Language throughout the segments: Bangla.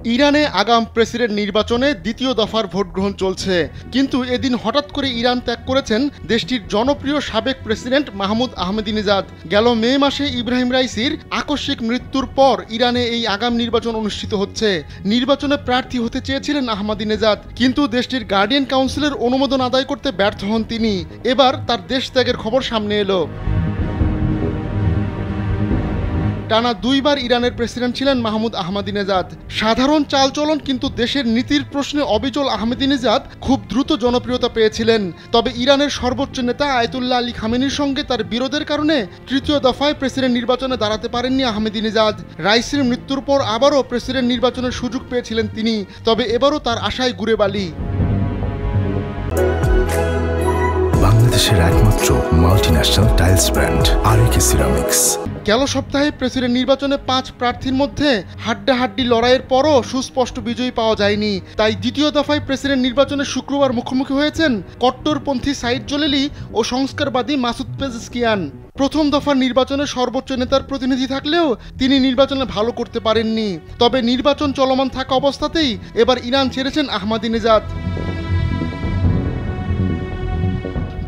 ইরানে আগাম প্রেসিডেন্ট নির্বাচনে দ্বিতীয় দফার ভোট গ্রহণ চলছে। কিন্তু এদিন হঠাৎ করে ইরান ত্যাগ করেছেন দেশটির জনপ্রিয় সাবেক প্রেসিডেন্ট মাহমুদ আহমেদিনেজাদ। গেল মে মাসে ইব্রাহিম রাইসির আকস্মিক মৃত্যুর পর ইরানে এই আগাম নির্বাচন অনুষ্ঠিত হচ্ছে। নির্বাচনে প্রার্থী হতে চেয়েছিলেন আহমদিনেজাদ, কিন্তু দেশটির গার্ডিয়ান কাউন্সিলের অনুমোদন আদায় করতে ব্যর্থ হন তিনি। এবার তার দেশ ত্যাগের খবর সামনে এলো। টানা দুইবার ইরানের প্রেসিডেন্ট ছিলেন মাহমুদ আহমদিনেজাদ। সাধারণ চালচলন কিন্তু দেশের নীতির প্রশ্নে অবিচল আহমেদিনেজাদ খুব দ্রুত জনপ্রিয়তা পেয়েছিলেন। তবে ইরানের সর্বোচ্চ নেতা আয়তুল্লাহ আলী খামেনির সঙ্গে তার বিরোধের কারণে তৃতীয় দফায় প্রেসিডেন্ট নির্বাচনে দাঁড়াতে পারেননি আহমেদিনেজাদ। রাইসির মৃত্যুর পর আবারও প্রেসিডেন্ট নির্বাচনের সুযোগ পেয়েছিলেন তিনি, তবে এবারও তার আশায় ঘুরে বালি। বাংলাদেশের একমাত্র multinational tiles brand RAK ceramics গেল সপ্তাহে প্রেসিডেন্ট নির্বাচনে পাঁচ প্রার্থীর মধ্যে হাড্ডাহাড্ডি লড়াইয়ের পরও সুস্পষ্ট বিজয়ী পাওয়া যায়নি। তাই দ্বিতীয় দফায় প্রেসিডেন্ট নির্বাচনে শুক্রবার মুখোমুখি হয়েছেন কট্টরপন্থী সাইদ জলেলি ও সংস্কারবাদী মাসুদ পেজস্কিয়ান। প্রথম দফার নির্বাচনে সর্বোচ্চ নেতার প্রতিনিধি থাকলেও তিনি নির্বাচনে ভালো করতে পারেননি। তবে নির্বাচন চলমান থাকা অবস্থাতেই এবার ইরান ছেড়েছেন আহমাদিনেজাদ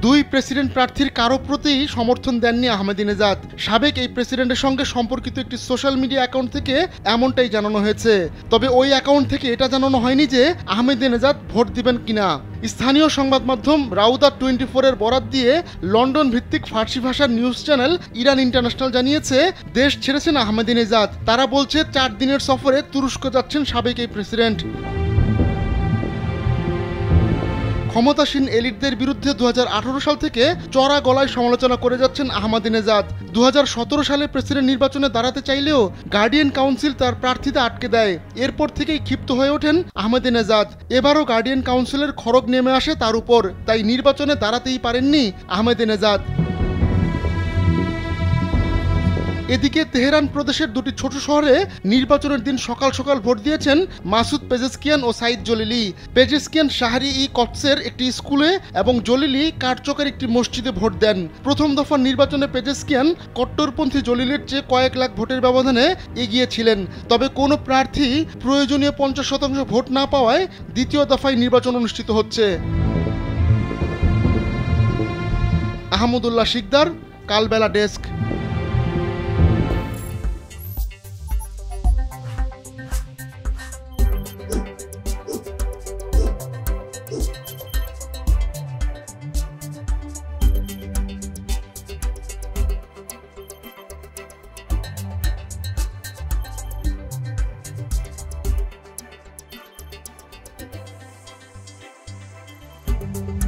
দুই প্রেসিডেন্ট প্রার্থীর কারও প্রতি সমর্থন দেননি আহমেদিনেজাদ। সাবেক এই প্রেসিডেন্টের সঙ্গে সম্পর্কিত একটি সোশ্যাল মিডিয়া অ্যাকাউন্ট থেকে এমনটাই জানানো হয়েছে। তবে ওই অ্যাকাউন্ট থেকে এটা জানানো হয়নি যে আহমেদিনেজাদ ভোট দিবেন কিনা। স্থানীয় সংবাদ মাধ্যম রাউদা টোয়েন্টি ফোরের বরাত দিয়ে লন্ডন ভিত্তিক ফার্সি ভাষার নিউজ চ্যানেল ইরান ইন্টারন্যাশনাল জানিয়েছে, দেশ ছেড়েছেন আহমেদিনেজাদ। তারা বলছে, চার দিনের সফরে তুরস্ক যাচ্ছেন সাবেক এই প্রেসিডেন্ট। ক্ষমতাসীন এলিটদের বিরুদ্ধে দু হাজার আঠেরো সাল থেকে চড়া গলায় সমালোচনা করে যাচ্ছেন আহমাদিনেজাদ। দু সালে প্রেসিডেন্ট নির্বাচনে দাঁড়াতে চাইলেও গার্ডিয়ান কাউন্সিল তার প্রার্থীতা আটকে দেয়। এরপর থেকেই ক্ষিপ্ত হয়ে ওঠেন আহমেদিনেজাদ। এবারও গার্ডিয়ান কাউন্সিলের খড়গ নেমে আসে তার উপর। তাই নির্বাচনে দাঁড়াতেই পারেননি আহমেদিনেজাদ। এদিকে তেহরান প্রদেশের দুটি ছোট শহরে নির্বাচনের দিন সকাল সকাল ভোট দিয়েছেন মাসুদ পেজেস্কিয়ান ও সাইদ জলিলি। পেজেস্কিয়ান শাহরি ই কটসের একটি স্কুলে এবং জলিলি কাঠচকের একটি মসজিদে ভোট দেন। প্রথম দফার নির্বাচনে পেজেস্কিয়ান কট্টরপন্থী জলিলের চেয়ে কয়েক লাখ ভোটের ব্যবধানে এগিয়েছিলেন তবে কোনো প্রার্থী প্রয়োজনীয় পঞ্চাশ শতাংশ ভোট না পাওয়ায় দ্বিতীয় দফায় নির্বাচন অনুষ্ঠিত হচ্ছে। আহমদুল্লাহ শিকদার, কালবেলা ডেস্ক। Bye.